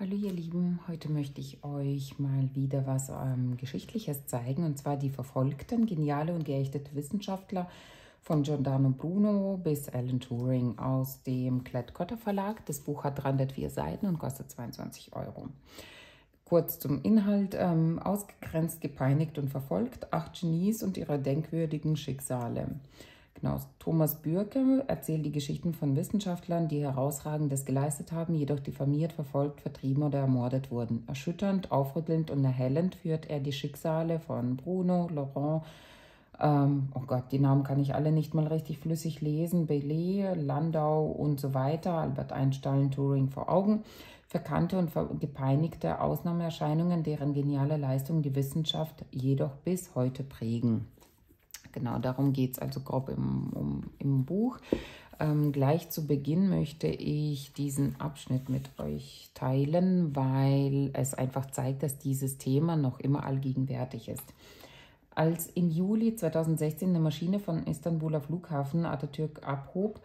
Hallo ihr Lieben, heute möchte ich euch mal wieder was ähm, Geschichtliches zeigen und zwar die verfolgten, geniale und geächtete Wissenschaftler von Giordano Bruno bis Alan Turing aus dem Klett-Cotta Verlag. Das Buch hat 304 Seiten und kostet 22 Euro. Kurz zum Inhalt, ähm, ausgegrenzt, gepeinigt und verfolgt, acht Genies und ihre denkwürdigen Schicksale. Genau, Thomas Bürke erzählt die Geschichten von Wissenschaftlern, die herausragendes geleistet haben, jedoch diffamiert, verfolgt, vertrieben oder ermordet wurden. Erschütternd, aufrüttelnd und erhellend führt er die Schicksale von Bruno, Laurent, ähm, oh Gott, die Namen kann ich alle nicht mal richtig flüssig lesen, Belay, Landau und so weiter, Albert Einstein, Turing vor Augen, verkannte und gepeinigte Ausnahmeerscheinungen, deren geniale Leistung die Wissenschaft jedoch bis heute prägen. Genau darum geht es also grob im, um, im Buch. Ähm, gleich zu Beginn möchte ich diesen Abschnitt mit euch teilen, weil es einfach zeigt, dass dieses Thema noch immer allgegenwärtig ist. Als im Juli 2016 eine Maschine von Istanbuler Flughafen Atatürk abhob,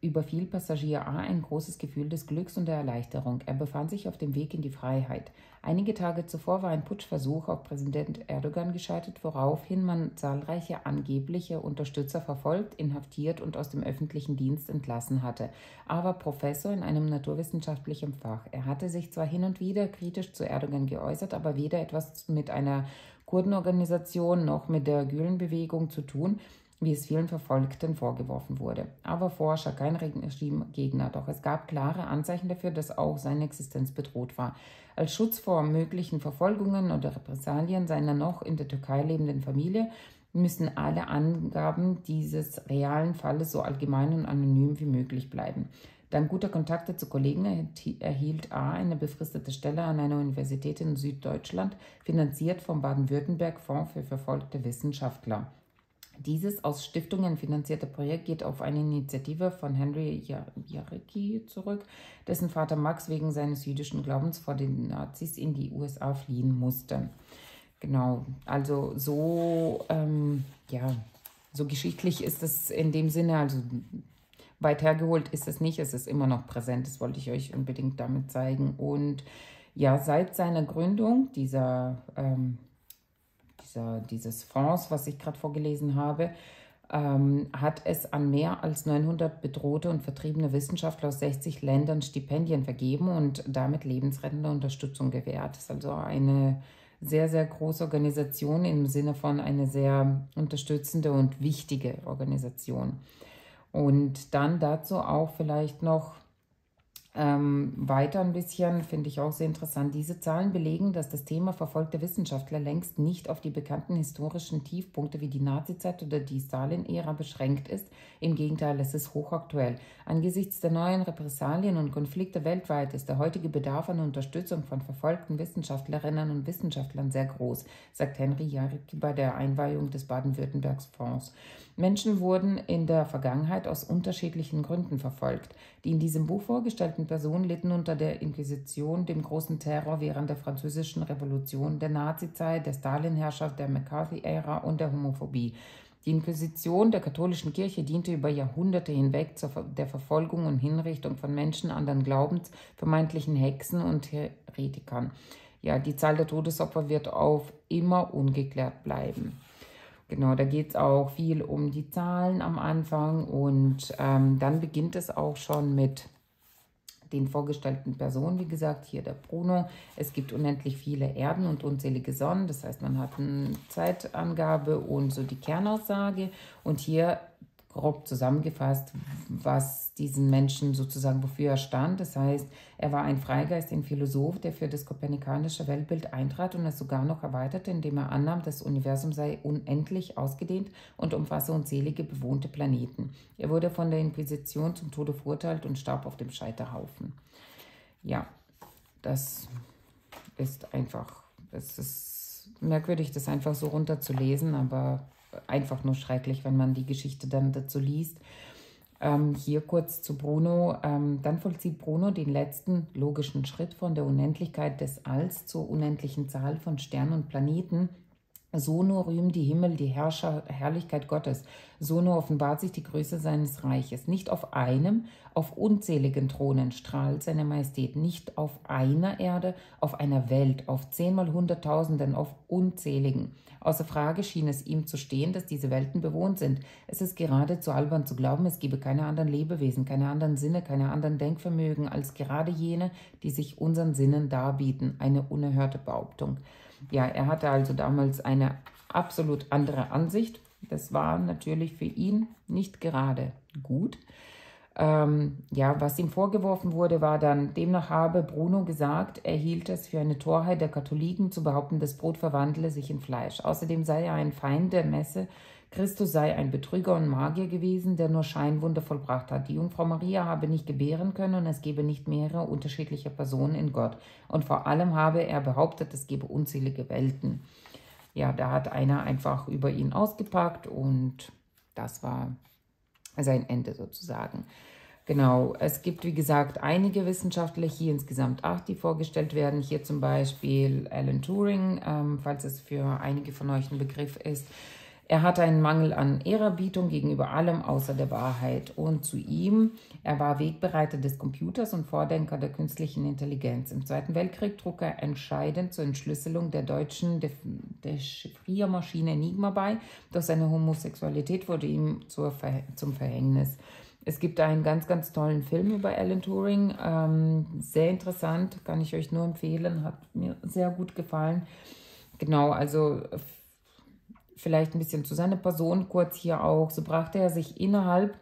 überfiel Passagier A ein großes Gefühl des Glücks und der Erleichterung. Er befand sich auf dem Weg in die Freiheit. Einige Tage zuvor war ein Putschversuch auf Präsident Erdogan gescheitert, woraufhin man zahlreiche angebliche Unterstützer verfolgt, inhaftiert und aus dem öffentlichen Dienst entlassen hatte. Er war Professor in einem naturwissenschaftlichen Fach. Er hatte sich zwar hin und wieder kritisch zu Erdogan geäußert, aber weder etwas mit einer Kurdenorganisation noch mit der Gülen-Bewegung zu tun, wie es vielen Verfolgten vorgeworfen wurde. Aber Forscher, kein Regimegegner, doch es gab klare Anzeichen dafür, dass auch seine Existenz bedroht war. Als Schutz vor möglichen Verfolgungen oder Repressalien seiner noch in der Türkei lebenden Familie müssen alle Angaben dieses realen Falles so allgemein und anonym wie möglich bleiben. Dank guter Kontakte zu Kollegen erhielt A. eine befristete Stelle an einer Universität in Süddeutschland, finanziert vom Baden-Württemberg-Fonds für verfolgte Wissenschaftler. Dieses aus Stiftungen finanzierte Projekt geht auf eine Initiative von Henry Jarecki zurück, dessen Vater Max wegen seines jüdischen Glaubens vor den Nazis in die USA fliehen musste. Genau, also so, ähm, ja, so geschichtlich ist es in dem Sinne, also weit hergeholt ist es nicht, es ist immer noch präsent, das wollte ich euch unbedingt damit zeigen. Und ja, seit seiner Gründung dieser ähm, dieser, dieses Fonds, was ich gerade vorgelesen habe, ähm, hat es an mehr als 900 bedrohte und vertriebene Wissenschaftler aus 60 Ländern Stipendien vergeben und damit lebensrettende Unterstützung gewährt. Das ist also eine sehr, sehr große Organisation im Sinne von eine sehr unterstützende und wichtige Organisation. Und dann dazu auch vielleicht noch ähm, weiter ein bisschen, finde ich auch sehr interessant. Diese Zahlen belegen, dass das Thema verfolgte Wissenschaftler längst nicht auf die bekannten historischen Tiefpunkte wie die Nazizeit oder die Stalin-Ära beschränkt ist. Im Gegenteil, es ist hochaktuell. Angesichts der neuen Repressalien und Konflikte weltweit ist der heutige Bedarf an Unterstützung von verfolgten Wissenschaftlerinnen und Wissenschaftlern sehr groß, sagt Henry Jarecki bei der Einweihung des Baden-Württembergs-Fonds. Menschen wurden in der Vergangenheit aus unterschiedlichen Gründen verfolgt. Die in diesem Buch vorgestellten Personen litten unter der Inquisition, dem großen Terror während der französischen Revolution, der Nazizeit, der Stalin-Herrschaft, der McCarthy-Ära und der Homophobie. Die Inquisition der katholischen Kirche diente über Jahrhunderte hinweg zur der Verfolgung und Hinrichtung von Menschen anderen Glaubens, vermeintlichen Hexen und Heretikern. Ja, die Zahl der Todesopfer wird auf immer ungeklärt bleiben. Genau, da geht es auch viel um die Zahlen am Anfang und ähm, dann beginnt es auch schon mit den vorgestellten Personen, wie gesagt, hier der Bruno. Es gibt unendlich viele Erden und unzählige Sonnen, das heißt, man hat eine Zeitangabe und so die Kernaussage und hier grob zusammengefasst, was diesen Menschen sozusagen, wofür er stand. Das heißt, er war ein Freigeist, ein Philosoph, der für das kopernikanische Weltbild eintrat und es sogar noch erweiterte, indem er annahm, das Universum sei unendlich ausgedehnt und umfasse unzählige bewohnte Planeten. Er wurde von der Inquisition zum Tode verurteilt und starb auf dem Scheiterhaufen. Ja, das ist einfach, es ist merkwürdig, das einfach so runterzulesen, aber einfach nur schrecklich, wenn man die Geschichte dann dazu liest. Ähm, hier kurz zu Bruno. Ähm, dann vollzieht Bruno den letzten logischen Schritt von der Unendlichkeit des Alls zur unendlichen Zahl von Sternen und Planeten So nur rühmen die Himmel die Herrscher, Herrlichkeit Gottes. So nur offenbart sich die Größe seines Reiches. Nicht auf einem, auf unzähligen Thronen strahlt seine Majestät. Nicht auf einer Erde, auf einer Welt, auf zehnmal Hunderttausenden, auf unzähligen. Außer Frage schien es ihm zu stehen, dass diese Welten bewohnt sind. Es ist geradezu albern zu glauben, es gebe keine anderen Lebewesen, keine anderen Sinne, keine anderen Denkvermögen als gerade jene, die sich unseren Sinnen darbieten. Eine unerhörte Behauptung. Ja, er hatte also damals eine absolut andere Ansicht. Das war natürlich für ihn nicht gerade gut. Ähm, ja, was ihm vorgeworfen wurde, war dann, demnach habe Bruno gesagt, er hielt es für eine Torheit der Katholiken zu behaupten, das Brot verwandle sich in Fleisch. Außerdem sei er ein Feind der Messe Christus sei ein Betrüger und Magier gewesen, der nur Scheinwunder vollbracht hat. Die Jungfrau Maria habe nicht gebären können und es gebe nicht mehrere unterschiedliche Personen in Gott. Und vor allem habe er behauptet, es gebe unzählige Welten. Ja, da hat einer einfach über ihn ausgepackt und das war sein Ende sozusagen. Genau, es gibt wie gesagt einige Wissenschaftler, hier insgesamt acht, die vorgestellt werden. Hier zum Beispiel Alan Turing, ähm, falls es für einige von euch ein Begriff ist. Er hatte einen Mangel an Ehrerbietung gegenüber allem außer der Wahrheit. Und zu ihm, er war Wegbereiter des Computers und Vordenker der künstlichen Intelligenz. Im Zweiten Weltkrieg trug er entscheidend zur Entschlüsselung der deutschen Dechiffriermaschine Enigma bei. Doch seine Homosexualität wurde ihm zur zum Verhängnis. Es gibt einen ganz, ganz tollen Film über Alan Turing. Ähm, sehr interessant, kann ich euch nur empfehlen. Hat mir sehr gut gefallen. Genau, also vielleicht ein bisschen zu seiner Person kurz hier auch. So brachte er sich innerhalb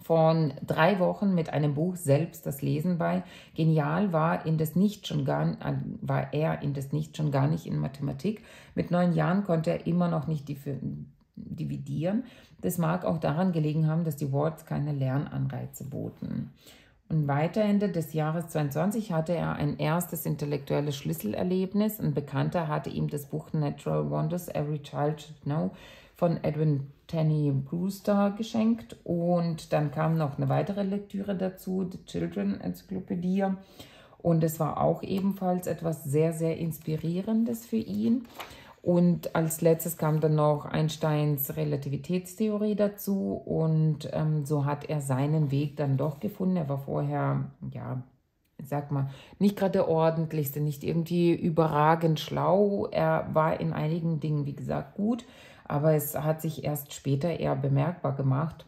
von drei Wochen mit einem Buch selbst das Lesen bei. Genial war, in das nicht schon gar, war er in das nicht schon gar nicht in Mathematik. Mit neun Jahren konnte er immer noch nicht dividieren. Das mag auch daran gelegen haben, dass die Worts keine Lernanreize boten. Und weiter Ende des Jahres 22 hatte er ein erstes intellektuelles Schlüsselerlebnis. Ein Bekannter hatte ihm das Buch Natural Wonders Every Child Should Know von Edwin Tenney Brewster geschenkt. Und dann kam noch eine weitere Lektüre dazu, The Children Encyclopedia. Und es war auch ebenfalls etwas sehr, sehr Inspirierendes für ihn. Und als letztes kam dann noch Einsteins Relativitätstheorie dazu und ähm, so hat er seinen Weg dann doch gefunden. Er war vorher, ja, sag mal, nicht gerade der ordentlichste, nicht irgendwie überragend schlau. Er war in einigen Dingen, wie gesagt, gut, aber es hat sich erst später eher bemerkbar gemacht.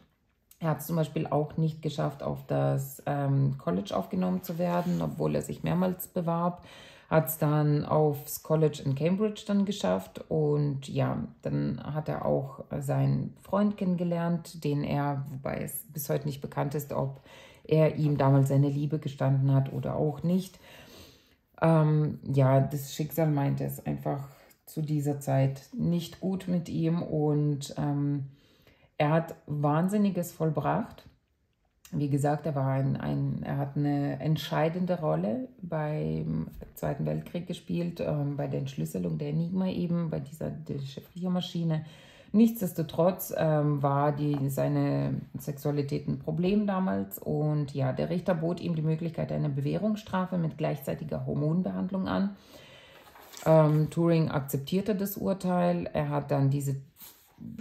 Er hat es zum Beispiel auch nicht geschafft, auf das ähm, College aufgenommen zu werden, obwohl er sich mehrmals bewarb hat es dann aufs College in Cambridge dann geschafft und ja, dann hat er auch seinen Freund kennengelernt, den er, wobei es bis heute nicht bekannt ist, ob er ihm damals seine Liebe gestanden hat oder auch nicht. Ähm, ja, das Schicksal meinte es einfach zu dieser Zeit nicht gut mit ihm und ähm, er hat Wahnsinniges vollbracht wie gesagt, er, war ein, ein, er hat eine entscheidende Rolle beim Zweiten Weltkrieg gespielt, ähm, bei der Entschlüsselung der Enigma eben, bei dieser Chiffriermaschine. Nichtsdestotrotz ähm, war die, seine Sexualität ein Problem damals und ja, der Richter bot ihm die Möglichkeit einer Bewährungsstrafe mit gleichzeitiger Hormonbehandlung an. Ähm, Turing akzeptierte das Urteil. Er hat dann diese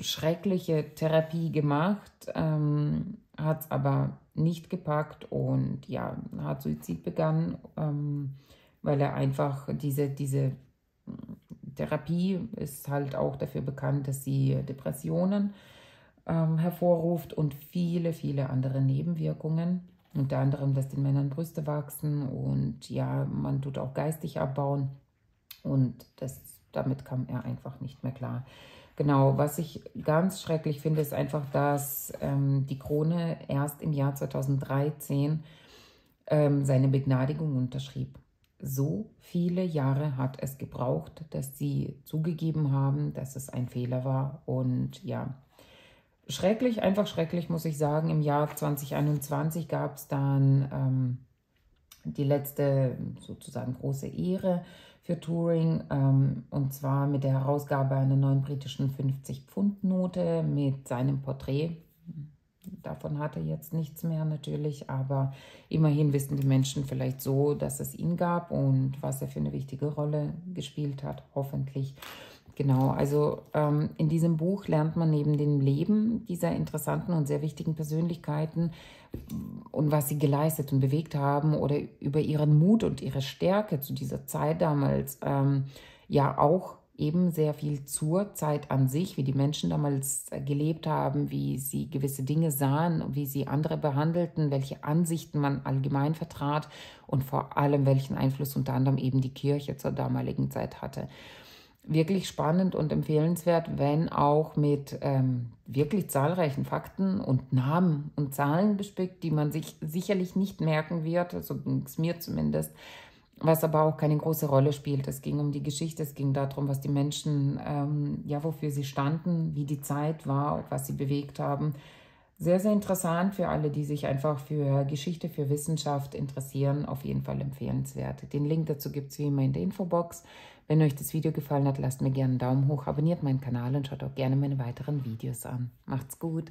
schreckliche Therapie gemacht, ähm, hat es aber nicht gepackt und ja, hat Suizid begangen, ähm, weil er einfach diese, diese Therapie ist halt auch dafür bekannt, dass sie Depressionen ähm, hervorruft und viele, viele andere Nebenwirkungen. Unter anderem, dass den Männern Brüste wachsen und ja, man tut auch geistig abbauen und das, damit kam er einfach nicht mehr klar. Genau, was ich ganz schrecklich finde, ist einfach, dass ähm, die Krone erst im Jahr 2013 ähm, seine Begnadigung unterschrieb. So viele Jahre hat es gebraucht, dass sie zugegeben haben, dass es ein Fehler war. Und ja, schrecklich, einfach schrecklich, muss ich sagen. Im Jahr 2021 gab es dann ähm, die letzte sozusagen große Ehre für Turing ähm, und zwar mit der Herausgabe einer neuen britischen 50-Pfund-Note mit seinem Porträt. Davon hat er jetzt nichts mehr natürlich, aber immerhin wissen die Menschen vielleicht so, dass es ihn gab und was er für eine wichtige Rolle gespielt hat, hoffentlich. Genau, also ähm, in diesem Buch lernt man neben dem Leben dieser interessanten und sehr wichtigen Persönlichkeiten und was sie geleistet und bewegt haben oder über ihren Mut und ihre Stärke zu dieser Zeit damals ähm, ja auch eben sehr viel zur Zeit an sich, wie die Menschen damals gelebt haben, wie sie gewisse Dinge sahen, wie sie andere behandelten, welche Ansichten man allgemein vertrat und vor allem welchen Einfluss unter anderem eben die Kirche zur damaligen Zeit hatte wirklich spannend und empfehlenswert, wenn auch mit ähm, wirklich zahlreichen Fakten und Namen und Zahlen bespickt, die man sich sicherlich nicht merken wird, so ging es mir zumindest, was aber auch keine große Rolle spielt. Es ging um die Geschichte, es ging darum, was die Menschen, ähm, ja, wofür sie standen, wie die Zeit war, was sie bewegt haben. Sehr, sehr interessant für alle, die sich einfach für Geschichte, für Wissenschaft interessieren. Auf jeden Fall empfehlenswert. Den Link dazu gibt es wie immer in der Infobox. Wenn euch das Video gefallen hat, lasst mir gerne einen Daumen hoch, abonniert meinen Kanal und schaut auch gerne meine weiteren Videos an. Macht's gut!